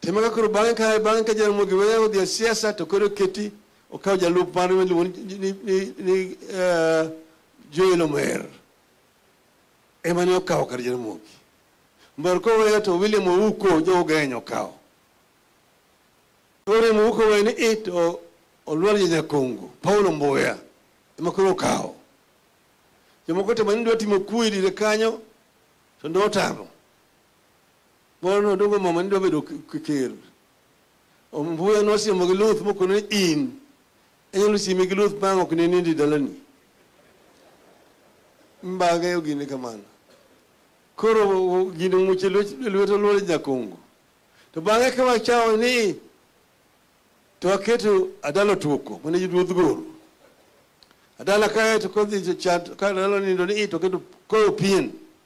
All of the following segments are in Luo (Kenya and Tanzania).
Tim kaka koro bang'e kae bang'e ka Jaramogi Oginga Odinga odhi e siasa to koro keti okaw jalup mare miluongo ni- ni- ni- ni- ni eh, Joel Omer ema ne okawo kar Jaramogi. Mbor koweyo to William Ouko jo-Ugenya okawo. Koro William Ouko oweyo ni i to Olwar Nyakongo, Paulo Mbuya ema koro okawo. Jomoko to mane dwa timo kuwe dire kanyo to ne otamo. Moro nodwogo mama ni dwa bedo k- ker. Ombuya nosiemo gi Luth mokone ni in inyalo sieme gi Luth bang' ok ne nindi dalani. Mbage ogine kamano. Koro o- o- gine muche lwet- lweto lwore nyakongo. To bang'e ka wachawo ni to aketo adalo tuoko mane jodruodh goro adala kae to kodhi chat ka adala nindo ni i to keto koyo pien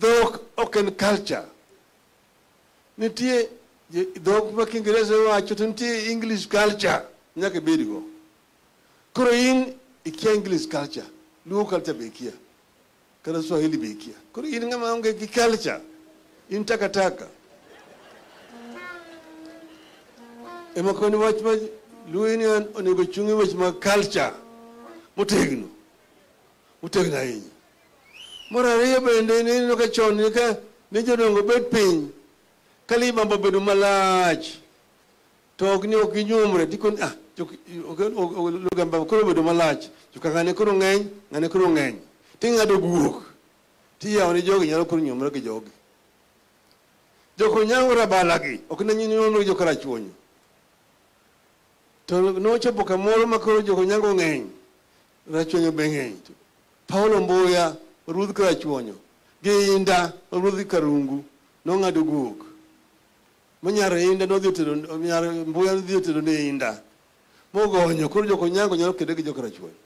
Dhok ok en culture. Nitie je- dhok ma Kiingereza iwacho to nitie English culture nyaka ibedgo. Koro in ikia English culture, Luo culture be ikia, kata Swahili be ikia. Koro in ng'ama onge gi culture, in takataka. Ema koni wach ma Luo ni onego ochung' e weche mag culture motegno. Motegno ahinya. Mar ariyo bende ineno ka chon ne ka ne jodongo bet piny ka libamba obedo malach to ok ni ok ginyuomre dikon ah jok- ok- ok- ok- ligamba koro obedo malach joka ng'ane koro ng'eny ng'ane koro ng'eny ting'ado guok tiyawo ni jogi nyalo koro nyuomre gi jogi joko nyango rabalagi ok ne nyuomre gi joka rachuonyo to nochopo kamoro ma koro joko nyango ng'eny Rachuonyo be ng'eny. Paulo Mbuya, ruodh Karachuonyo, gi Inda, ruodh Karungu, nong'ado guok. Ma nyar Inda nodhi otedo, nyar Mbuya nodhi otedo ne Inda. Mogonyo, koro joko nyango nyalo kede gi joko Rachuonyo.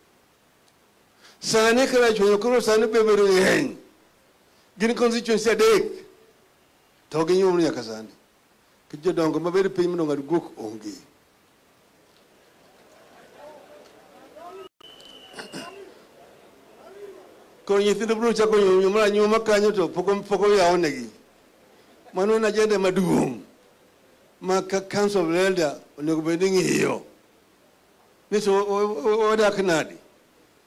Sani Karachuonyo koro sani be bedo ng'eny. Gin constituency adek. To ginyuomo nyaka sani. Jodongo mabed piny mondo ng'ad guok onge. koro nyithindo biro chako nyuomo anyuoma kanyo to pok om- pok oyawnegi mano en ajenda maduong' ma ka council of elder onego bed ni ng'iyo ni to o- o- o- wadak nadi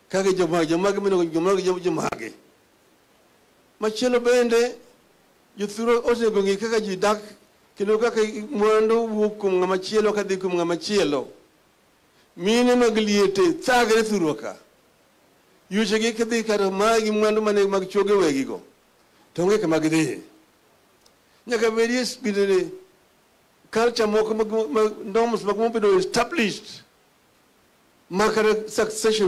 kaka jomagi jomagi minego jomagi jom- jomagi machielo bende Jothuru onego ong'e kaka ji dak kendo kaka mwandu wuok kuom ng'ama chielo ka dhi kuom ng'ama chielo. Mine mag liete thagre thurwa ka. Yuchegi kidhi kata mae gi mwandu mane mag choge wegigo. To onge kama gidhiye. Nyaka bedie bidene culture moko mag norms mag mobedo established ma kata succession